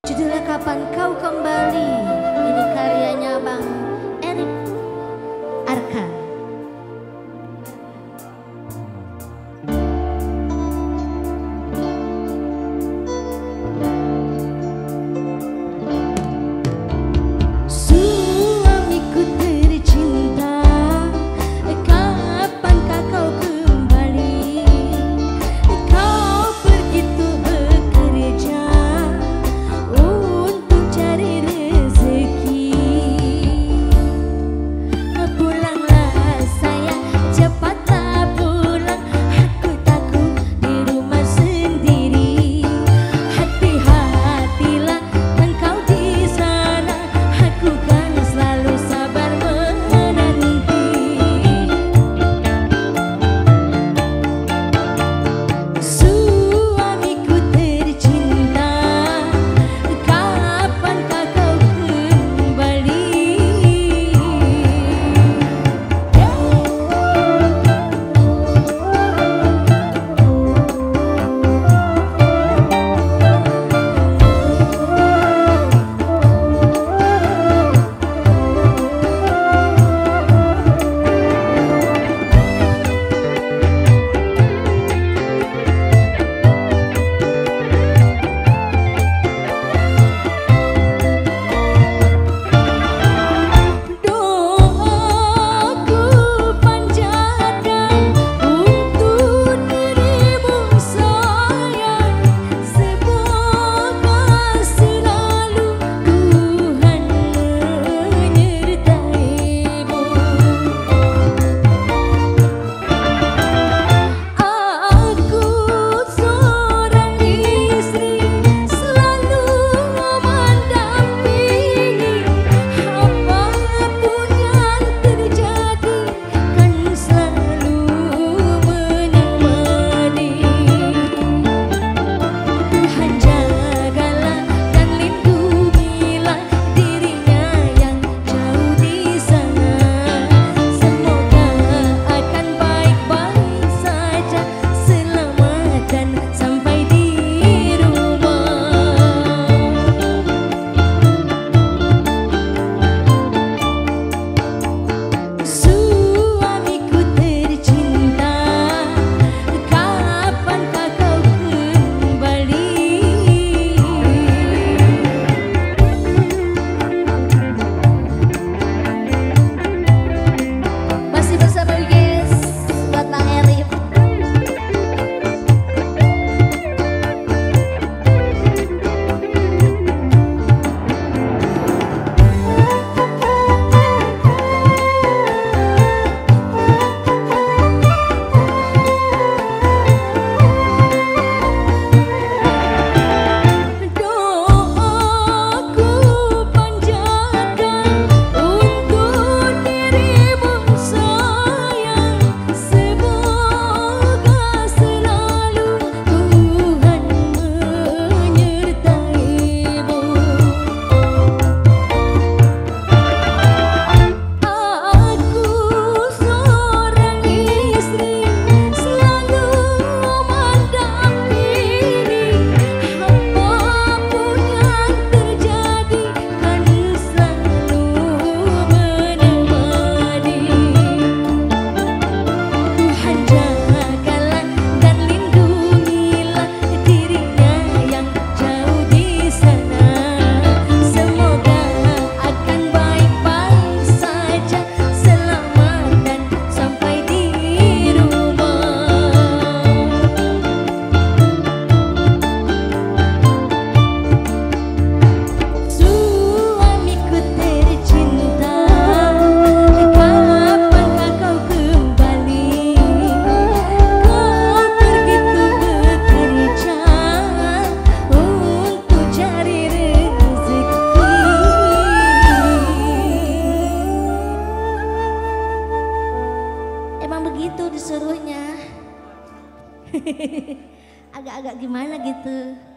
Judulnya Kapan Kau Kembali? Ini karyanya Bang agak-agak gimana gitu